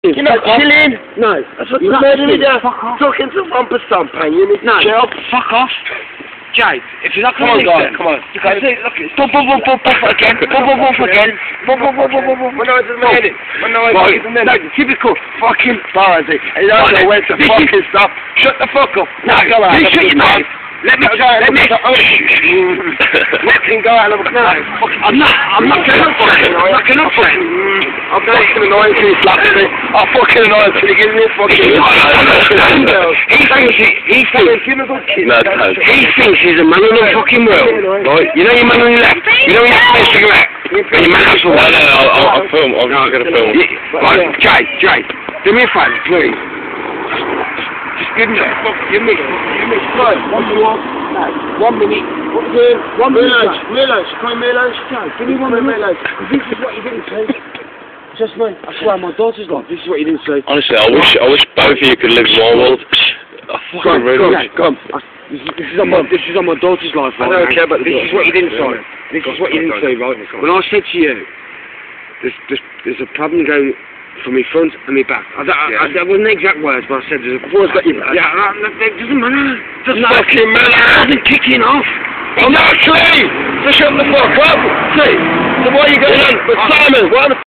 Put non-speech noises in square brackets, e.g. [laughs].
You're not chilling. No. That's what You're you're not doing. chilling. You're Fuck off. talking to Rumper Stomper. You need No. chill. Fuck off. Jade, if you're not Come going on, guys, come on. You can say, look, bump, bump, bump, bump, again, bump, bump, bump again, bump, bump, bump, bump, bump, bump. When I was a minute. When I was Right, a no, typical fucking Barzi. He don't know where to fucking stop. Shut the fuck up. No, go out. you shut your mouth. Let me, try. let me, [laughs] Him go out and have a no, I'm not, I'm not up for it, I'm not going up for it. I'm fucking annoying till he slaps me. I'm fucking annoying till he gives me a fucking... He thinks he, he thinks, Give me a good kiss. No, don't. he thinks he's a man of the fucking world, right? You know your man on your left, you know your left cigarette, and your man has No, no, no, I'll, I'll, film. I'm just going to film. Right, Jay, Jay, do me a favour, please. Just give me, a fuck give me, give me, Right, one more. One minute. What you doing? One minute. Milos, come on, Milos. give me one minute. Milos. This is what you didn't say. Just me. I swear, my daughter's like, this is what you didn't say. Honestly, I wish I wish both of you could live in one world. I on, fucking really on, wish. go on. This is, this is on my, this is on my daughter's life, I don't now. care about the This is what you didn't say. This is what you didn't say, right? When I said to you, there's, there's, there's a problem going for me front and me back. I, don't- I, I, that wasn't the exact words, but I said there's a What's got your back? Yeah, that, that, that doesn't matter. Doesn't No, fucking matter. It wasn't kicking off. I'm not clean. So shut the fuck up. See? So why are you going on? But Simon, why the